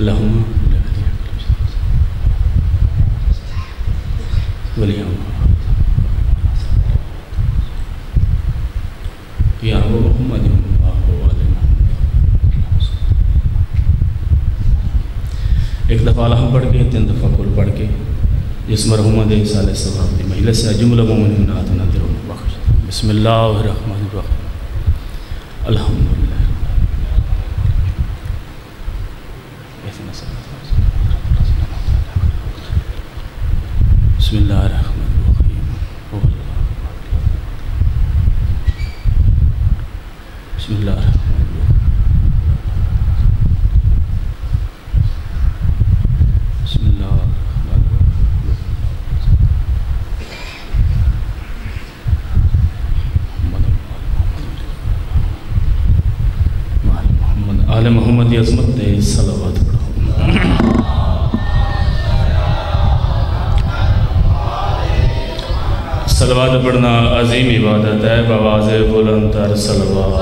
اللهم واليوم یا محمد ایک دفعہ الحم پڑھ کے، تین دفعہ کل پڑھ کے، جس مرحومہ دے سال ثواب دی مجلس سے جملہ مومن نات نظر بخش بسم اللہ الرحمن الرحیم۔ الحمدللہ بسم اللہ الرحمن الرحیم بسم اللہ الرحمن الرحیم بسم اللہ الرحمن الرحیم محمد آل محمد عظمت دے صلوات پڑھو سلوات پڑھنا عظیم عبادت ہے بواز بلند تر سلوات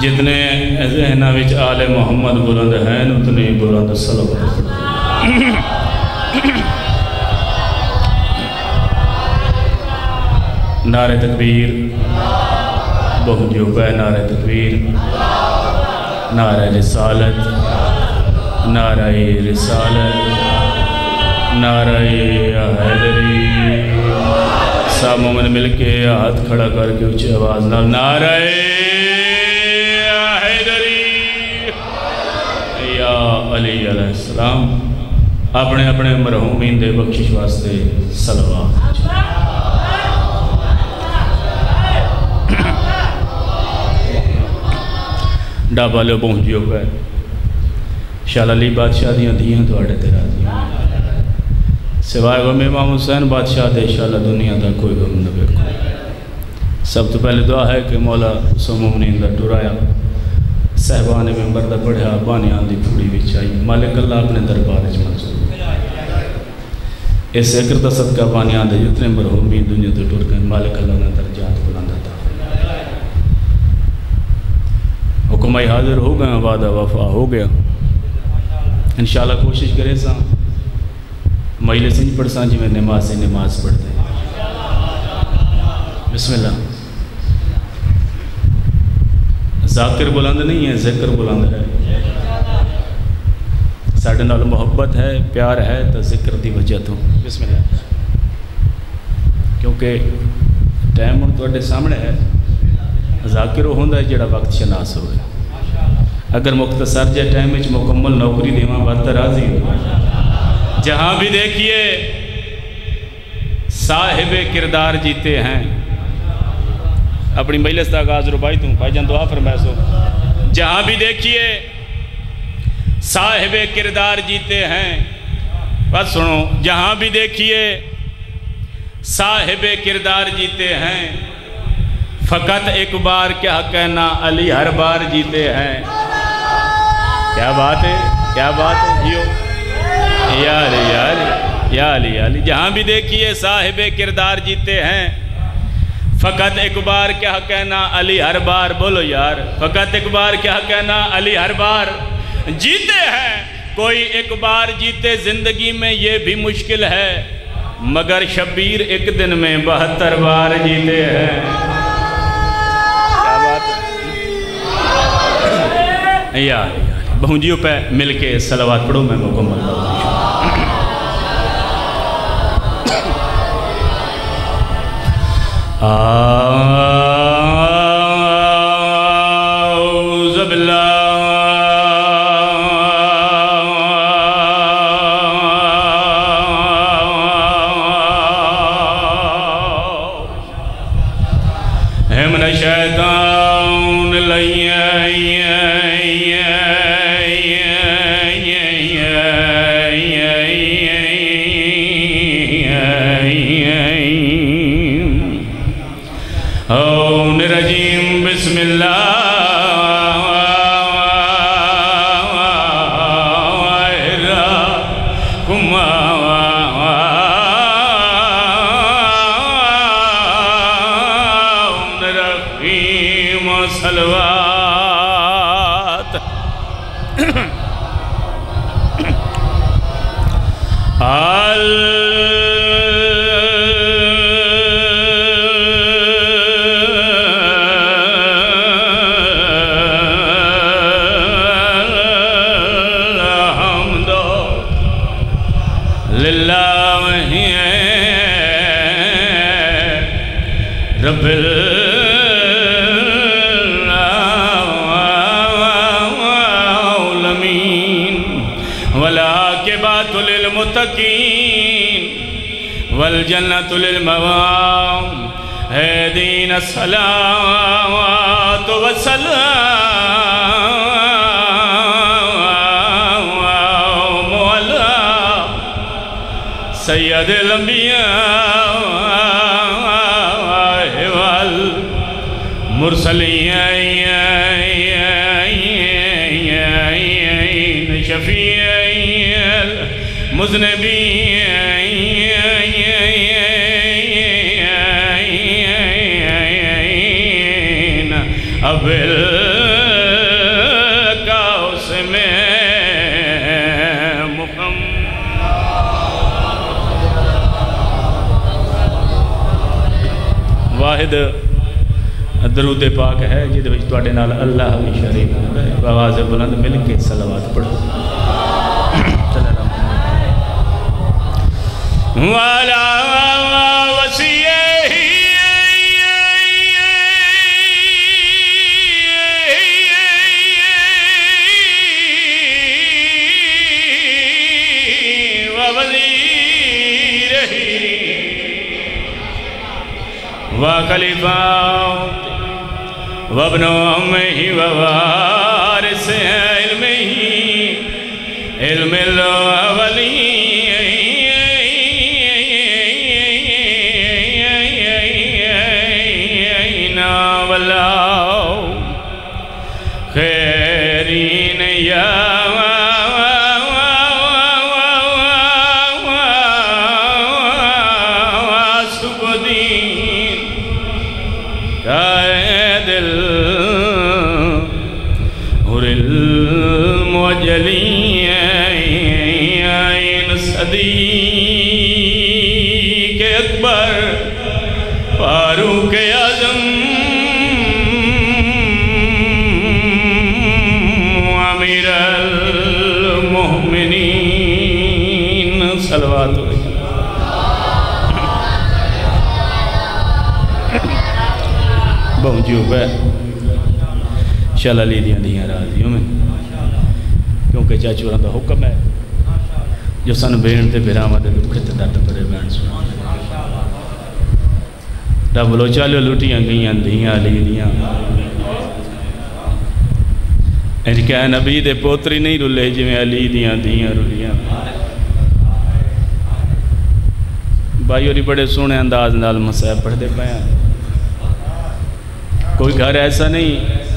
جتنے ذہنہ وچ آل محمد بلند ہیں، اتنے بلند سلوات پڑھو نعرہ تکبیر۔ بہت جو پہ نعرہ تکبیر۔ نعرہ رسالت۔ نعرہ رسالت۔ نعرہ حیدری۔ سب مومن مل کے ہاتھ کھڑا کر کے اچھے آواز نال نعرہ حیدری۔ یا علی علیہ السلام، اپنے اپنے مرحومین دے بخشش واسطے صلوات۔ ڈابا لو پہنچیو پہ شاہ علی بادشاہ دیاں دیاں تھوڑے تیرا دیاں سوائے غم امام حسین بادشاہ دے شاہ دنیا دا کوئی غم نہ بیکو سب تو پہلے دعا ہے کہ مولا سمومنین دا ٹرایا صحبان ممبر دا پڑھیا بانیان دی پھوڑی بھی چاہیے مالک اللہ اپنے دربار اچ منظور اس ایکر دا صدقہ بانیان دے جتنے مرحومی دنیا تو ٹر گئے مالک اللہ نے درجات بلند عطا حکم حاضر ہو گئے وعدہ وفا ہو گیا۔ انشاءاللہ کوشش کرے سا مہیلے سے نہیں پڑھ سا جی میں نماز سے نماز پڑھتے ہیں بسم اللہ۔ ذاکر بلند نہیں ہے، ذکر بلند ہے۔ ساڑھے نال محبت ہے، پیار ہے تو ذکر دی وجہ تو۔ بسم اللہ۔ کیونکہ ٹائم ہوں تو سامنے ہے۔ ذاکر ہوندہ ہے جڑا وقت شناس ہوئے۔ اگر مختصر جے ٹائم وچ مکمل نوکری دیواں بات راضی ہو۔ جہاں بھی دیکھیے، صاحب کردار جیتے ہیں۔ اپنی مجلس کا آغاز ربائی توں۔ بھائی جان، دعا فرمائے سو۔ جہاں بھی دیکھیے، صاحب کردار جیتے ہیں۔ بس سنو، جہاں بھی دیکھیے، صاحب کردار جیتے ہیں۔ فقط ایک بار کیا کہنا، علی ہر بار جیتے ہیں۔ کیا بات ہے؟ کیا بات ہے؟ جیو۔ یا علی یا علی یا علی علی جہاں بھی دیکھیے صاحب کردار جیتے ہیں۔ فقط ایک بار کیا کہنا؟ علی ہر بار۔ بولو یار، فقط ایک بار کیا کہنا؟ علی ہر بار۔ جیتے ہیں۔ کوئی ایک بار جیتے زندگی میں یہ بھی مشکل ہے۔ مگر شبیر ایک دن میں بہتر بار جیتے ہیں۔ کیا بات ہے؟ یا بہنجیوں پہ مل کے سلوات پڑھو میں مکمل أعوذ الوان سید الانبیاء والمرسلین شفیع المذنبین واحد درود پاک ہے جہد وچ تواڈے نال اللہ بھی شریک ہے آواز بلند مل کے صلوات پڑھو صلی اللہ والا وخلفاء وابن أمه ووارث علمه علم الأولين شل علی دیاں دیاں راضیوں میں۔ کیونکہ چاچو رہا حکم ہے۔ جو سن بین تے بیرامہ دے دکھے تے ڈٹ پڑے بین سنا رب لو چالو لٹیاں گئیاں دیاں علی دیاں انج کہ نبی دے پوتری نہیں رلے جو میں علی دیاں دیاں رلیاں۔ بھائی اور جی بڑے سونے انداز نال مسائب پڑھ دے پایا کوئی گھر ایسا نہیں۔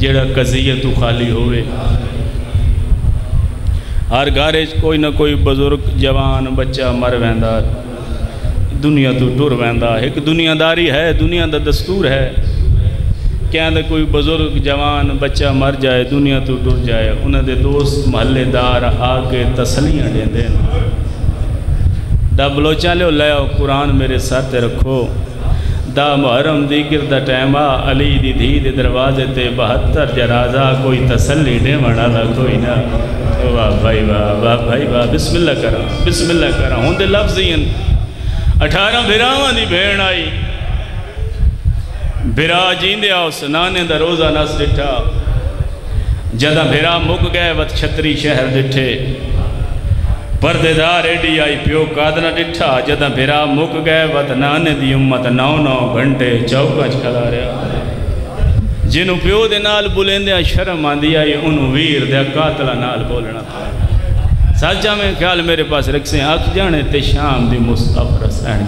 جڑا قضیہ تو خالی ہوئے۔ ہر گھر کوئی نہ کوئی بزرگ، جوان، بچہ مر ویندا۔ دنیا تو ٹر ویندا۔ ایک دنیا داری ہے، دنیا دا دستور ہے۔ کیا دے کوئی بزرگ، جوان، بچہ مر جائے، دنیا تو ٹر جائے۔ انہوں دے دوست، محلے دار آ کے تسلیاں دیں دیں ڈب لوچاں لے لے قرآن میرے ساتھ رکھو۔ دا محرم دی گردہ ٹیمہ، علی دی دھی دے دروازے تے بہتر جرازہ کوئی تسلی دے مڑا دا، کوئی نہ۔ واہ بھائی واہ واہ بھائی واہ بسم اللہ کرا، بسم اللہ کرا۔ ہوں دے لفظ ہی اٹھارہ بھراواں دی بھیڑ آئی۔ بھرا جیندے آؤ، سنانے دا روزہ نس ڈٹھا۔ جدہ بھرا مک گئے وط چھتری شہر ڈٹھے۔ پردے دار ایڈی آئی پیو کادنا ڈٹھا جدہ بھرا مک گئے وط نانے دی امت نو نو گھنٹے چوکا چکھلا رہا جنہوں پیو دے نال بولندے شرم آندی آئی انہوں ویر دے قاتلہ نال بولنا تھا سچا میں خیال میرے پاس رکھ سے آکھ جانے تے شام دی مصطف رسین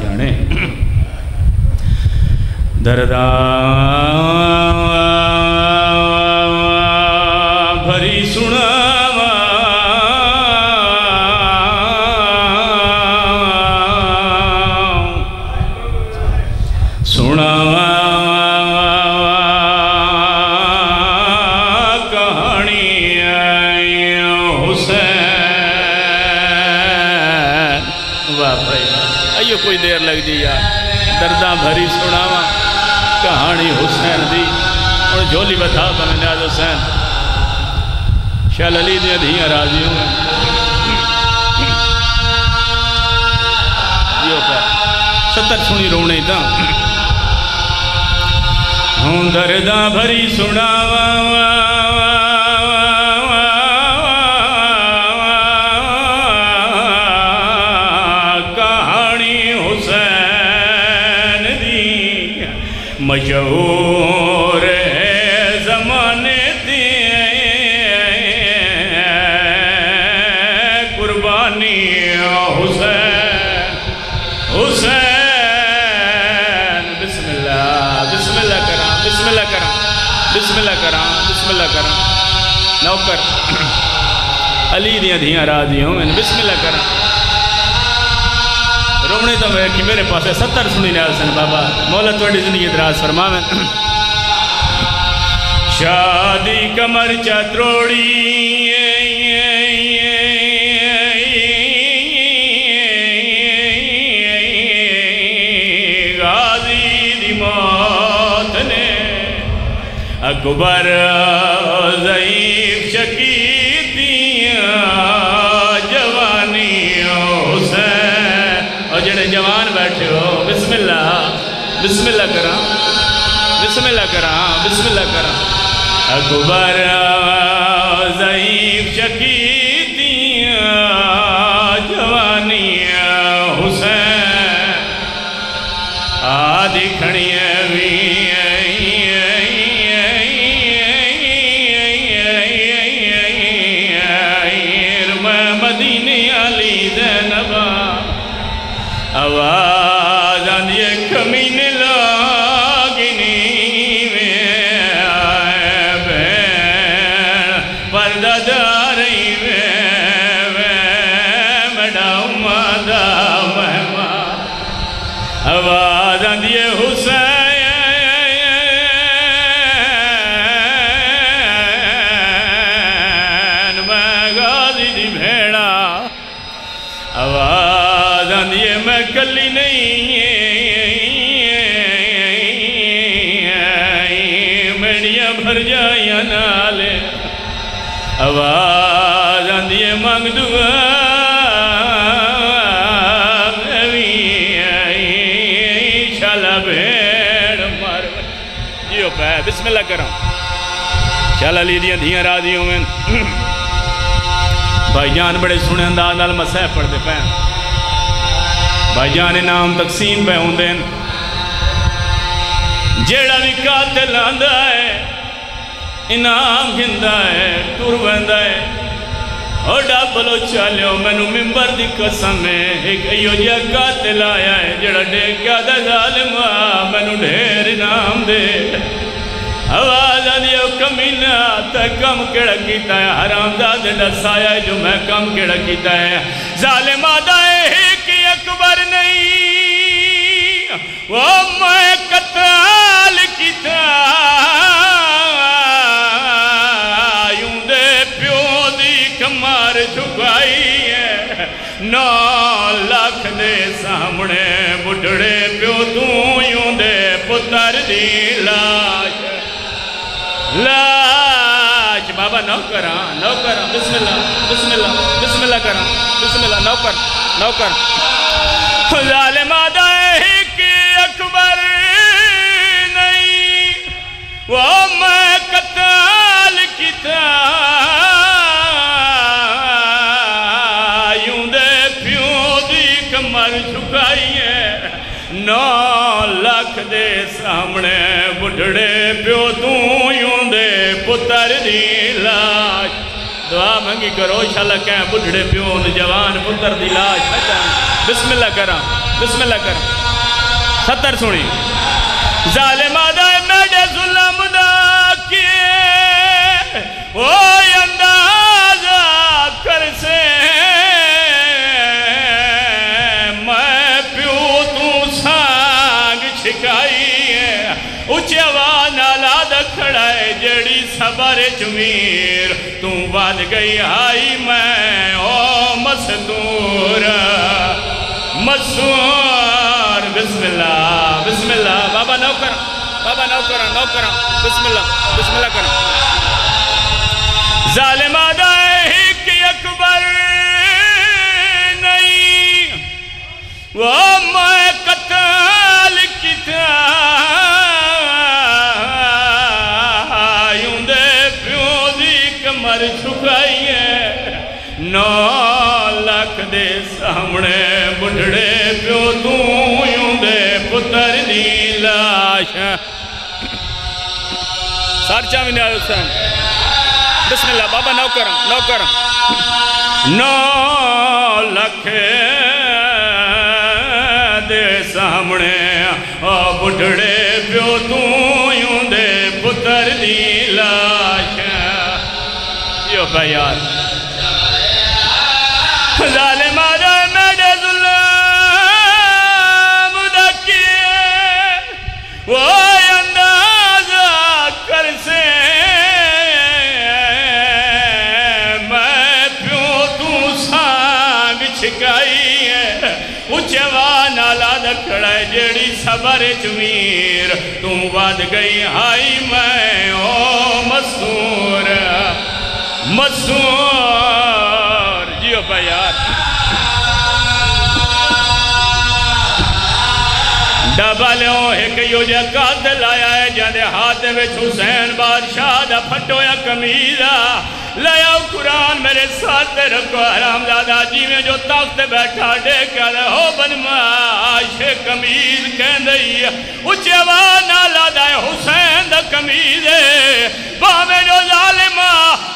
ساری سناوا کہانی حسین دی اور جھولی بتا بنے نیاز حسین شال علی دیا دھیاں راضی ہوں ستر سنی رونے دا ہوں دردہ بھری سناوا مشہور ہے زمانے دی قربانی حسین حسین۔ بسم اللہ بسم اللہ کرام، بسم اللہ کرام، بسم اللہ کرام، بسم اللہ کرام۔ نوکر، علی دیاں دھیاں راضی ہوں۔ بسم اللہ کرام۔ رومنے تو میں کہ میرے پاس ستر سنی نیال سن بابا مولا توڑی زندگی دراز فرما شادی کمر چتروڑی غازی دی موت نے اکبر ضعیف شکیتیاں جوانی جوان بسم اللہ بسم اللہ کرا بسم اللہ کرا بسم اللہ کرا اکبر، ضعیف، شکیتیاں جوانی حسین۔ آدھی کھڑیاں آئی، شالا بھیڑ مار۔ جیو پہ، بسم اللہ کرم۔ شالا لی دیاں دھیاں راضیوں میں۔ بھائی جان بڑے سنے انداز نال مسیح پڑھ دے پہ۔ بھائی جان انعام تقسیم پہ ہوں جیڑا بھی قاتل آندہ ہے انعام گھندہ ہے ٹور بندہ ہے اور ڈابلو چالیو مینو ممبر دی قسم ہے ایک ایو جا قاتل آیا ہے جڑا ڈے کیا دا ظالم مینو ڈھیر انعام دے آواز آدھیو کمینہ تا کم کڑا کیتا ہے حرام دا داد ڈسایا ہے جو میں کم کڑا کیتا ہے ظالم آدھائے ہی کی اکبر نہیں وہ میں قتال کیتا یوں نو لاکھ دے سامنے بڑھڑے پیو توں یوں دے پتر دی لاش لاش بابا نو کرا نو کرا بسم اللہ بسم اللہ بسم اللہ کرا بسم اللہ نو کر نو کر ظالم آدھائی کی اکبر نہیں وہ میں قتال کیتا یوں لاکھ دے سامنے بڑھڑے پیو توں یوں دے پتر دی لاش دعا منگی کرو شالا کہیں بڑھڑے پیو ان جوان پتر دی لاش بسم اللہ کرا بسم اللہ کرا ستر سنی ظالم آدھائے میڈے ظلم جڑی جمیر، تو گئی آئی میں، او مصدور مسور بسم اللہ بسم اللہ۔ بابا نو کرا بابا نو کرا نو کرا بسم اللہ بسم اللہ کرا ظالم دے سامنے بڑھڑے پیوں تو یوں دے پتر دی لاش سار چاہمین آئے حسین بسم اللہ بابا نو کرم نو کرم نو لکھ دے سامنے بڑھڑے پیو یوں دے پتر دی لاش یہ بیان صبر چمیر تم ود گئی ہائی میں او مسور مسور۔ جیو بیار ڈبالیوں ایک یو جا قاتل آیا ہے جاندے ہاتھ وچ حسین بادشاہ دا پھٹویا کمیزہ لیا قرآن میرے ساتھ رکھو حرام دادا جی میں جو تخت بیٹھا ڈیکا دے ہو بدماش کمیز کہن دئی اچھے وانا لادا ہے حسین دا کمیز ہے باہمیں جو ظالمہ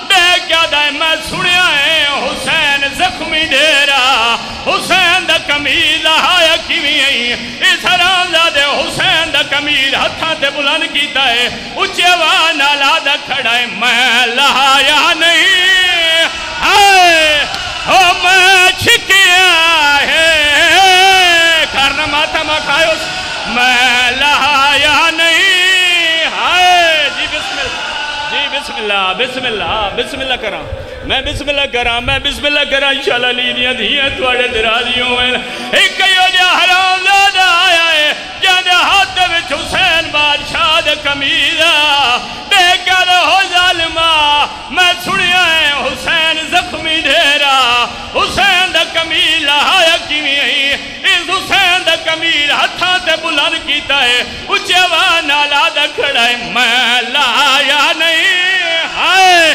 ڈیکا دے میں سنیا ہے حسین زخمی دے رہا حسین دا کمیز آیا کیویں آئی اس حرام دادے حسین دا کمیز ہتھاں تے بلند کیتا ہے اچھے وانا لادا کھڑا ہے میں لہایا نہیں آئے ہو میں چھکیا ہے کرنا ماتا مکھائے اس میں لہایا نہیں آئے جی بسم اللہ جی بسم اللہ بسم اللہ بسم اللہ کرا میں بسم اللہ کرا، میں بسم اللہ کرا، انشاءاللہ لیدیاں دھیاں توڑے درازیوں میں۔ ایک کئیو جا حرام زیادہ آیا ہے، جاندے ہاتھ وچ حسین بادشاہ دے کمیزہ دیکھا دے ہو ظالمہ، میں سنیا ہے حسین زخمی ڈھیرا حسین دا کمیل آیا کیویں آئی؟ اس حسین دا کمیل ہتھاں تے بلند کیتا ہے۔ اچھے وانا لا دا کھڑا ہے، میں لایا نہیں۔ ہائے!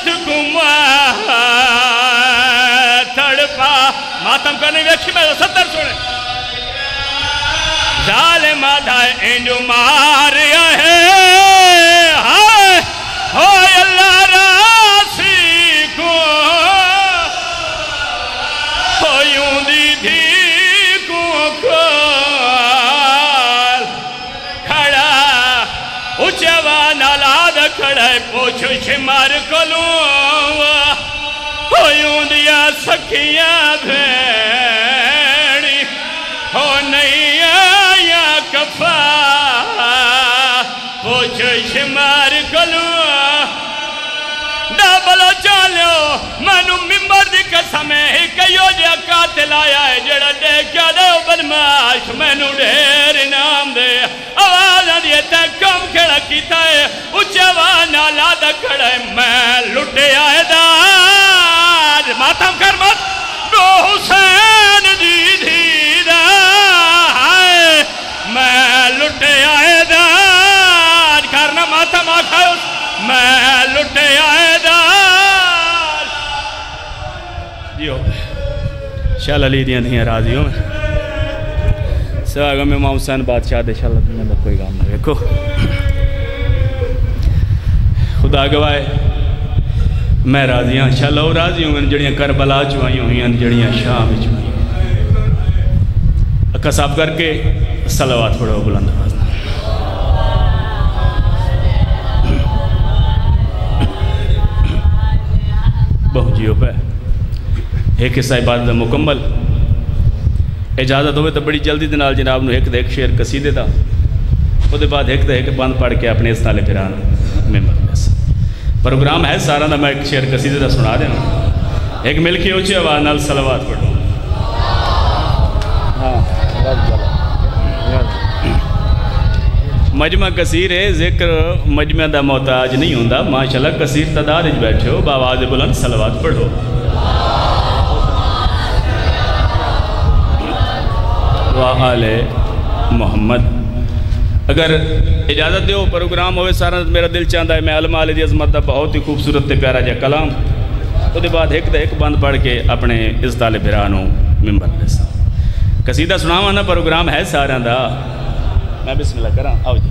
میت گمہ تڑپا ماتم کرنے ویکھی میں ستر سوڑے ظالم آدھائے انجو ماریا قسم ہے کئیو جا قاتل آیا ہے، جڑا دے کیا دے بدماش میں نو ڈھیر نام دے۔ آواز دیئے تے کم کھڑا کیتا ہے۔ اچھا وانا لادا کھڑا ہے۔ میں لٹے آئے دار، ماتم کر مت۔ دو حسین شال علی دیاں دیاں راضی ہوں میں۔ سواگم میں امام حسین بادشاہ دے شال دنیا میں کوئی کام نہ رکھو خدا گوائے میں راضی ہاں شال اللہ راضی ہوں جڑیاں کربلا چوائی ہوئی ہیں، جڑیاں شام چوائی اکا صاحب کر کے صلوات پڑھو بلند۔ ایک حصہ عبادت مکمل۔ اجازت ہوئے تو بڑی جلدی دنال جناب نو ایک دے ایک شیر قصیدے دا۔ وہ دے بعد ایک دے ایک بند پڑھ کے اپنے اس تالے پھران میں پروگرام ہے سارا دا، میں ایک شیر قصیدے دا سنا دیں ایک مل کے اچھے آواز نال صلوات پڑھو۔ ہاں۔ مجمع کثیر ہے، ذکر مجمع دا محتاج نہیں ہوندہ ماشاءاللہ کثیر تعداد اج بیٹھے ہو، باواز بلند صلوات پڑھو۔ وآل محمد۔ اگر اجازت دیو، پروگرام ہوئے، سارا میرا دل چاہتا ہے، میں علمہ علی دی عظمت دا بہت ہی خوبصورت تے پیارا جا کلام۔ تو دے بعد ایک دا ایک بند پڑھ کے اپنے اس طالب بھرانوں ممبر دیسا قصیدہ سناواں نا، پروگرام ہے سارا دا۔ میں بسم اللہ کراں، آؤ جی۔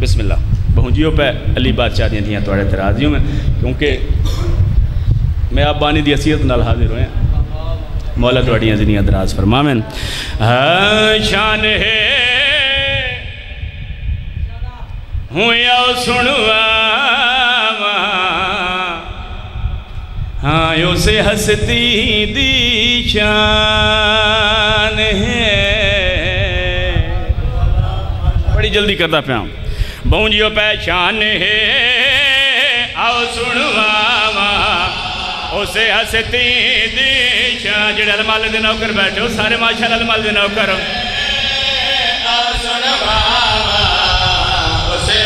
بسم اللہ۔ بہنجیوں پہ علی بادشاہ دیاں دیاں توڑے ترازیوں میں، کیونکہ میں آپ بانی دی حسیت نال حاضر ہوئے ہیں۔ مولا توڑیاں زنیاں دراز فرمامن ہاں، شان ہے۔ ہوں یا سنوا ہاں یو سے ہستی دی شان ہے۔ بڑی جلدی کرتا پہ ہوں بہنجیوں پہ شان ہے۔ آؤ سنوا اسے ہستی دی شان جڑے علمال دے نوکر بیٹھے ہو سارے ماشاءاللہ علمال دے نوکر آؤ سنوا اسے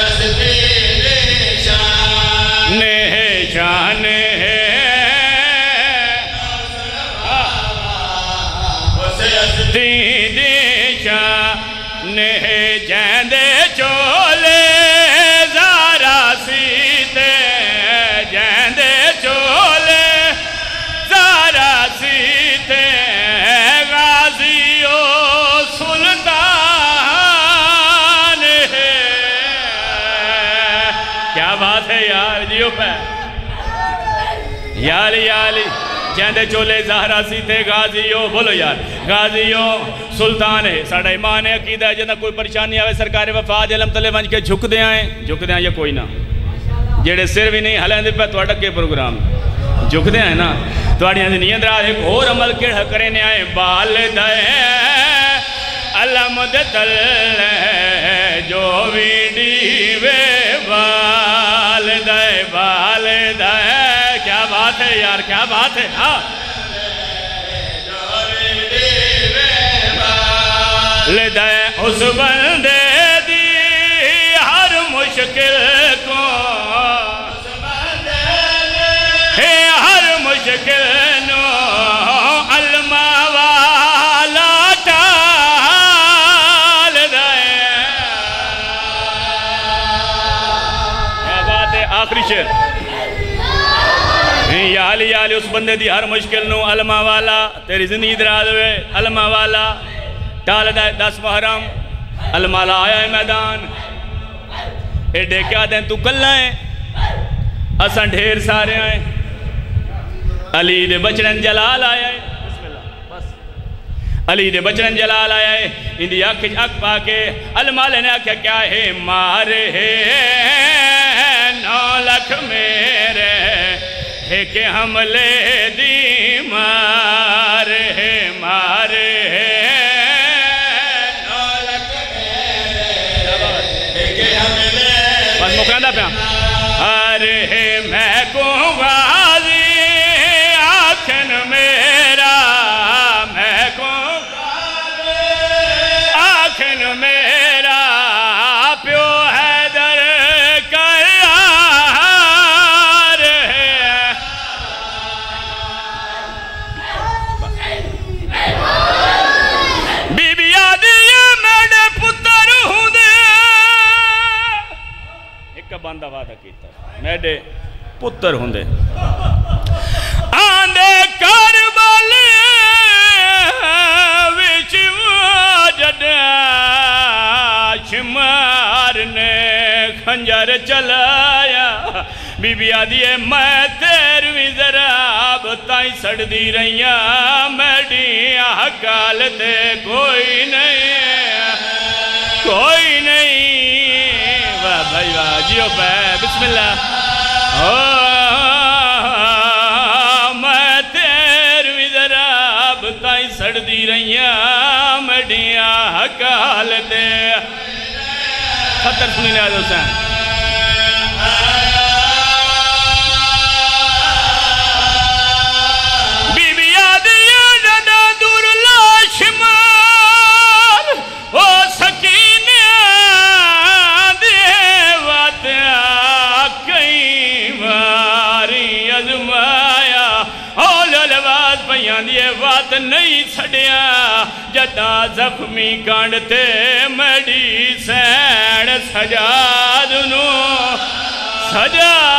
یار جیو پہ۔ یالی یالی، جیندے چولے زہرا سیتے غازیو، بولو یار، غازیو، سلطان ہے۔ ساڑھا ایمان ہے، عقیدہ ہے، جنہ کوئی پریشانی آوے، سرکار وفاد علم تلے ونج کے جھک دے آئیں جھک دے آئیں یا کوئی نہ۔ جیڑے سر بھی نہیں ہلیں دے پہ تو اٹک کے پروگرام۔ جھک دے آئیں نا۔ تو اڑیاں دے نیند رہا ایک اور عمل کڑھ کرے نے آئیں بال دے، علم دے تل جو ویڈی وے یار، کیا بات ہے؟ ہاں۔ لدے اس بندے دی ہر مشکل کو۔ ہر مشکل نو علمہ والا ٹال دے۔ کیا بات ہے؟ آخری شیر یا علی یا علی اس بندے دی ہر مشکل نو علمہ والا، تیری زندگی دراز ہوئے علمہ والا ٹال دس محرم علمہ لا آیا ہے میدان۔ ایڈے کیا دیں تو کل آئیں اساں ڈھیر سارے آئیں علی دے بچڑن جلال آیا ہے۔ علی دے بچڑن جلال آیا ہے۔ اندی آنکھ اک پاکے علمہ لینے آکھا کیا ہے؟ مار ہے نو لکھ میرے۔ ہے کہ حملے دی مار ہے مار ہے۔ نو لکھ بس مکاندہ پہ ارے ہے، میں کو کیتا میرے پتر ہوں دے آندے کربل وچ واجد شمار نے خنجر چلایا بی بی آدھی ہے میں تیری تائیں سڑ دی رہیاں میڈیاں حکال تے کوئی نہیں کوئی نہیں واہ بھائی واہ جیو پہ بسم اللہ میں تیر ویدر ذراب تائیں سڑ دی رہیاں مڈیاں حکال تے خطر سنینے آدھو سین حسین وات نہیں چھڑیا جدا زخمی کانڈتے مڑی سین سجاد نو سجاد